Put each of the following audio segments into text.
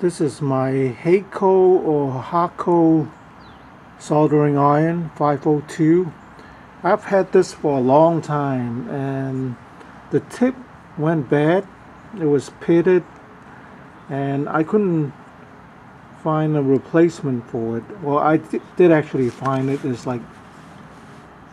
This is my Hakko or Hakko soldering iron 502. I've had this for a long time and the tip went bad. It was pitted and I couldn't find a replacement for it. Well, I did actually find it. It's like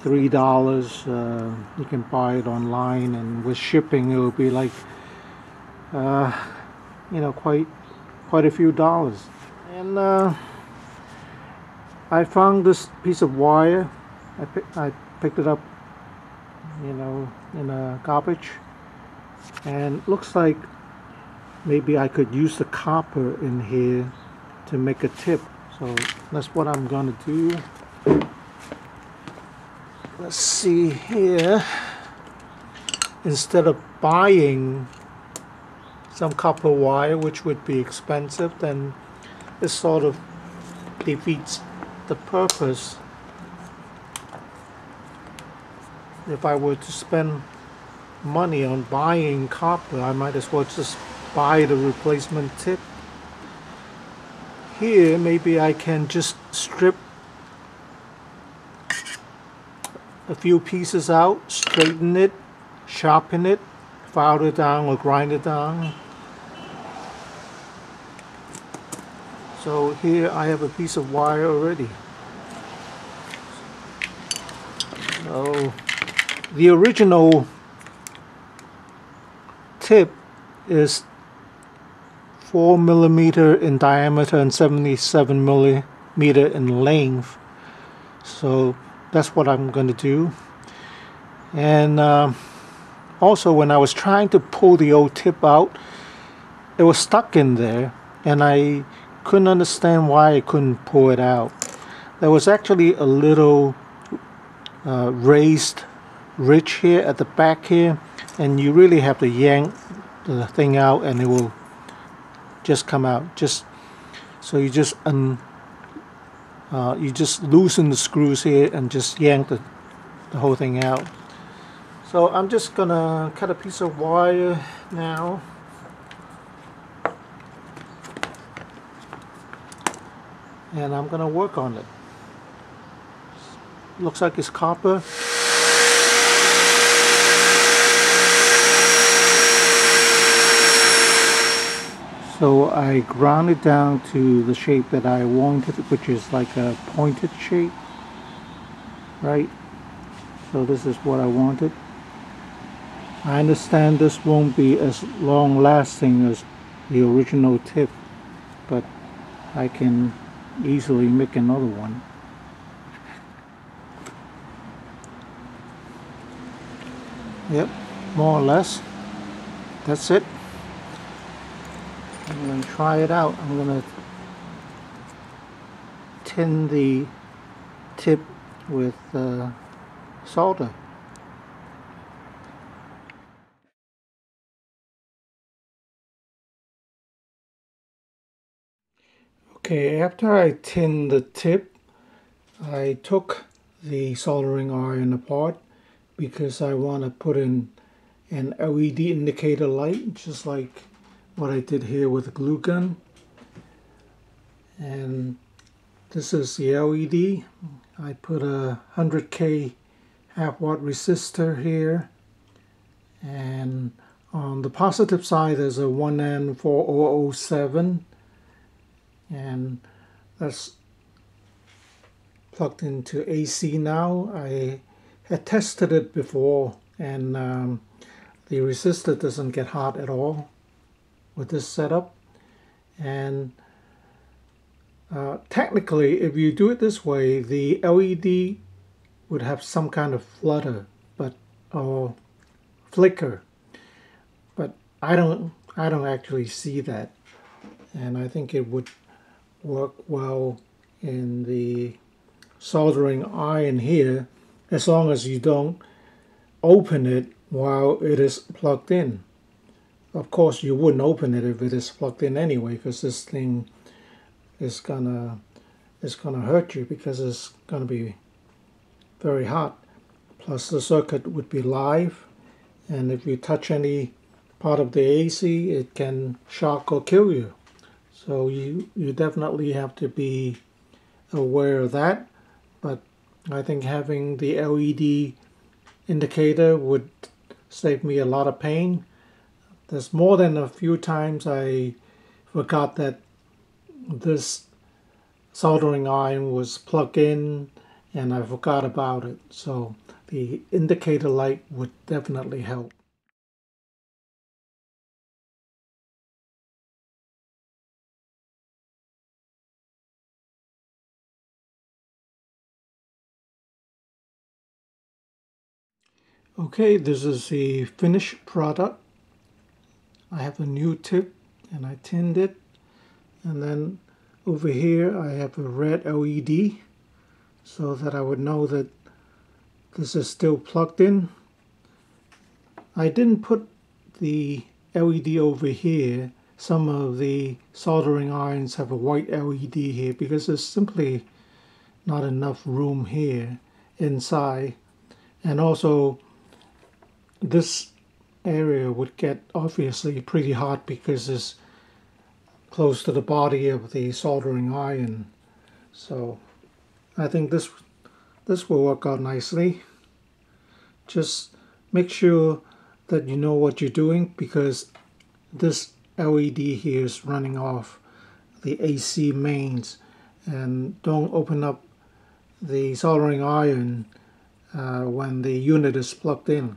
three dollars. Uh, you can buy it online, and with shipping, it will be like, uh, you know, quite quite a few dollars. And uh, I found this piece of wire. I, I picked it up, you know, in a garbage, and looks like maybe I could use the copper in here to make a tip. So that's what I'm gonna do. Let's see here. Instead of buying some copper wire which would be expensive then it sort of defeats the purpose. If I were to spend money on buying copper I might as well just buy the replacement tip. Here maybe I can just strip a few pieces out straighten it sharpen it file it down or grind it down So here I have a piece of wire already. So the original tip is 4 millimeter in diameter and 77 millimeter in length. So that's what I'm going to do. And uh, also when I was trying to pull the old tip out, it was stuck in there and I couldn't understand why I couldn't pull it out. There was actually a little uh, raised ridge here at the back here and you really have to yank the thing out and it will just come out. Just so you just un uh, you just loosen the screws here and just yank the, the whole thing out. So I'm just gonna cut a piece of wire now and I'm gonna work on it. Looks like it's copper. So I ground it down to the shape that I wanted which is like a pointed shape right? So this is what I wanted. I understand this won't be as long lasting as the original tip but I can easily make another one. Yep, more or less. That's it. I'm going to try it out. I'm going to tin the tip with uh, solder. Okay, after I tinned the tip, I took the soldering iron apart because I want to put in an LED indicator light, just like what I did here with the glue gun. And this is the LED. I put a 100k half watt resistor here. And on the positive side, there's a 1N4007 and that's plugged into AC now. I had tested it before and um, the resistor doesn't get hot at all with this setup. And uh, technically if you do it this way the LED would have some kind of flutter but or flicker. But I don't I don't actually see that. And I think it would work well in the soldering iron here as long as you don't open it while it is plugged in. Of course you wouldn't open it if it is plugged in anyway because this thing is gonna is gonna hurt you because it's gonna be very hot. Plus the circuit would be live and if you touch any part of the AC it can shock or kill you. So you, you definitely have to be aware of that. But I think having the LED indicator would save me a lot of pain. There's more than a few times I forgot that this soldering iron was plugged in and I forgot about it. So the indicator light would definitely help. Okay, this is the finished product. I have a new tip and I tinned it. And then over here I have a red LED so that I would know that this is still plugged in. I didn't put the LED over here. Some of the soldering irons have a white LED here because there's simply not enough room here inside. And also this area would get obviously pretty hot because it's close to the body of the soldering iron. So I think this this will work out nicely. Just make sure that you know what you're doing because this LED here is running off the AC mains and don't open up the soldering iron uh, when the unit is plugged in.